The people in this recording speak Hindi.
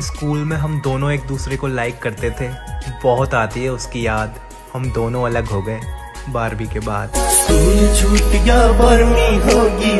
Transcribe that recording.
स्कूल में हम दोनों एक दूसरे को लाइक करते थे। बहुत आती है उसकी याद। हम दोनों अलग हो गए, बारहवीं के बाद। छूट गया होगी।